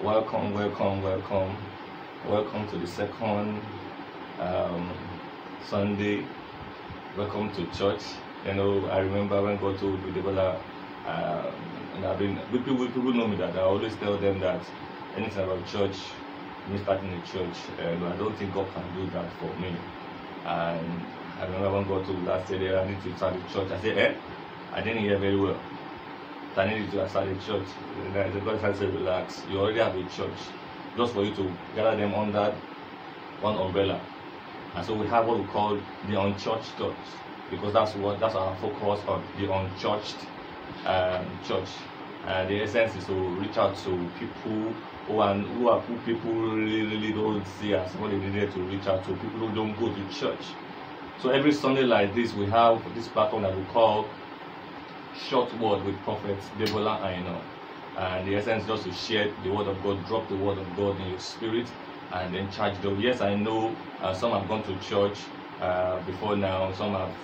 welcome, welcome, welcome, welcome to the second um, Sunday. Welcome to church. You know, I remember when God told me, um, and I've been, people, people know me that I always tell them that anything about church, me starting a church, uh, I don't think God can do that for me. And I remember when God told me that, said, I need to start a church. I said, eh? I didn't hear very well. I needed to start a church. The God said, relax. You already have a church. Just for you to gather them under one umbrella. And so we have what we call the unchurched church. Because that's what that's our focus on the unchurched um, church. And the essence is to reach out to people who are who are who people really, really don't see as what they needed to reach out to. People who don't go to church. So every Sunday like this, we have this platform that we call Short Word with Prophet Debola Aina. And the essence just to share the word of God, drop the word of God in your spirit, and then charge them. Yes, I know uh, some have gone to church uh, before now, some have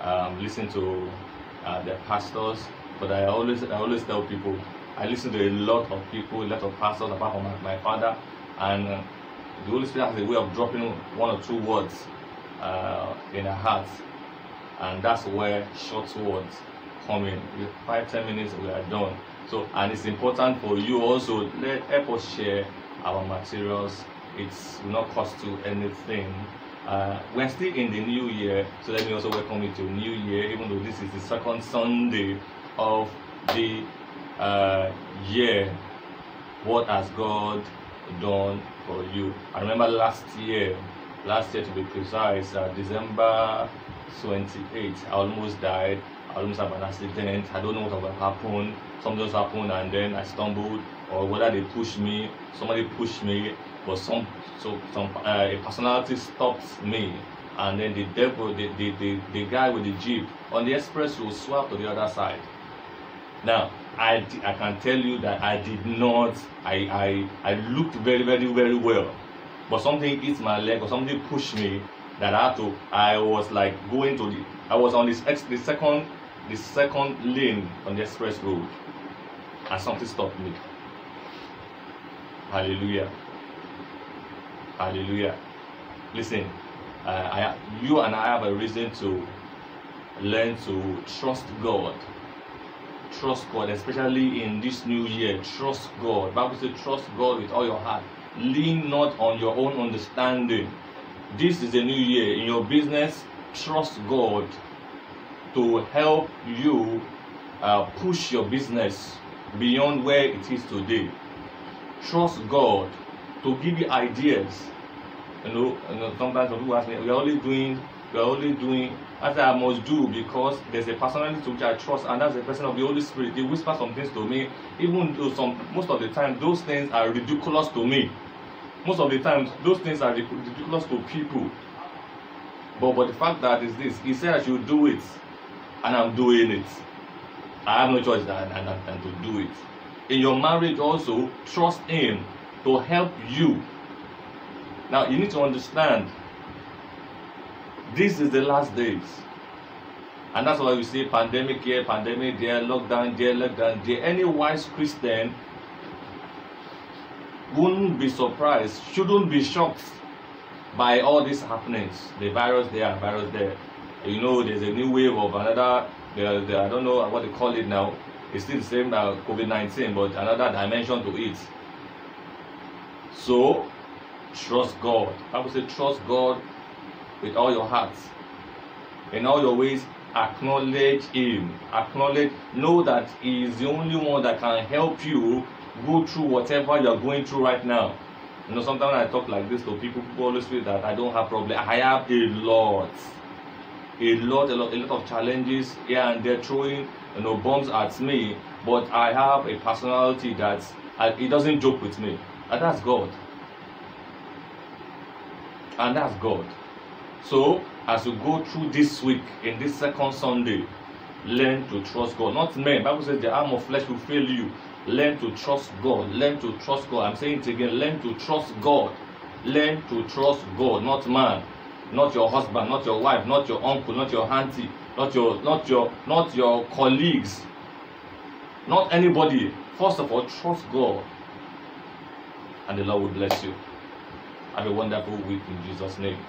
um, listened to uh, their pastors, but I always I always tell people I listen to a lot of people, a lot of pastors apart from my, my father, and uh, the Holy Spirit has a way of dropping one or two words uh, in our hearts, and that's where short words come in. With five ten minutes, we are done. So, and it's important for you also. Let help us share our materials. It's not cost you anything. Uh, we're still in the new year, so let me also welcome you to new year. Even though this is the second Sunday of the uh, year, what has God done for you? I remember last year, last year to be precise, uh, December 28, I almost died. I don't know what happened. Something just happened, and then I stumbled, or whether they pushed me, somebody pushed me, but some so some uh, a personality stopped me, and then the devil, the, the, the, the guy with the jeep on the express road swerved to the other side. Now, I, I can tell you that I did not, I, I, I looked very, very, very well. But something hit my leg or something pushed me that I had to, I was like going to the, I was on this the second, the second lane on the express road. And something stopped me. Hallelujah. Hallelujah. Listen, uh, I, you and I have a reason to learn to trust God trust God, especially in this new year. Trust God. Bible says, trust God with all your heart. Lean not on your own understanding. This is a new year. In your business, trust God to help you uh, push your business beyond where it is today. Trust God to give you ideas. You know, you know sometimes some people ask me, we're only doing, we're only doing as I must do because there's a personality to which I trust, and that's the person of the Holy Spirit. They whisper some things to me, even though some most of the time those things are ridiculous to me. Most of the times those things are ridiculous to people. But but the fact that is this, he said I should do it, and I'm doing it. I have no choice than, than, than to do it. In your marriage also, trust him to help you. Now you need to understand this is the last days. And that's why we say pandemic here, pandemic there, lockdown there, lockdown there. Any wise Christian wouldn't be surprised, shouldn't be shocked by all these happenings. The virus there virus there. You know, there's a new wave of another, there, there, I don't know what they call it now. It's still the same uh, COVID 19, but another dimension to it. So, trust God. I would say, trust God with all your heart. In all your ways, acknowledge Him. Acknowledge, know that He is the only one that can help you go through whatever you're going through right now. You know, sometimes I talk like this to people, people always feel that I don't have problem. I have a lot, a lot, a lot, a lot of challenges here and there throwing, you know, bombs at me. But I have a personality that uh, it doesn't joke with me, and that's God. And that's God. So, as you go through this week in this second Sunday, learn to trust God. Not men. Bible says the arm of flesh will fail you. Learn to trust God. Learn to trust God. I'm saying it again. Learn to trust God. Learn to trust God, not man, not your husband, not your wife, not your uncle, not your auntie, not your not your not your colleagues, not anybody. First of all, trust God. and the Lord will bless you. Have a wonderful week in Jesus' name.